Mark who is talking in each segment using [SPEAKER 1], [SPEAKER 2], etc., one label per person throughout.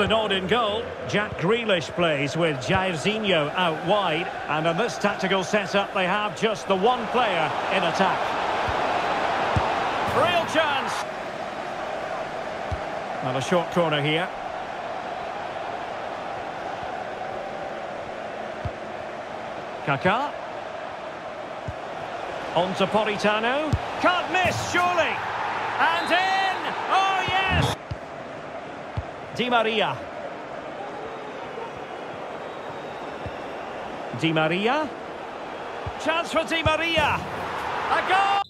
[SPEAKER 1] the nod in goal. Jack Grealish plays with Jairzinho out wide. And in this tactical setup, they have just the one player in attack. Real chance. And a short corner here. Kaká. On to Politano. Can't miss, surely. And in! Di Maria. Di Maria. Chance for Di Maria. A goal!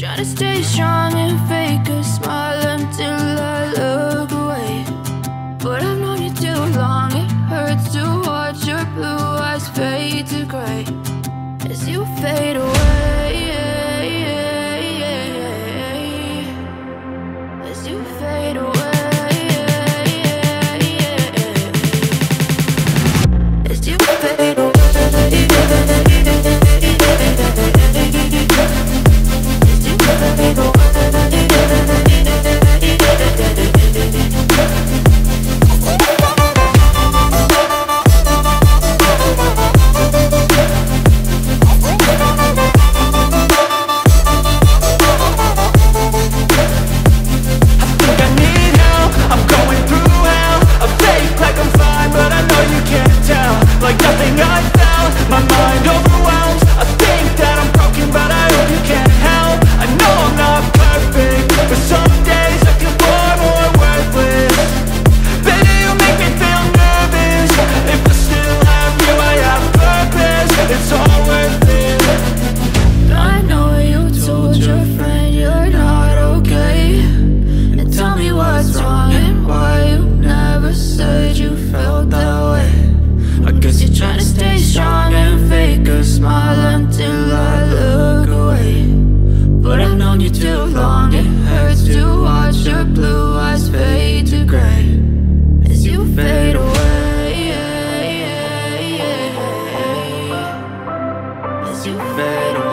[SPEAKER 2] Trying to stay strong and fake supero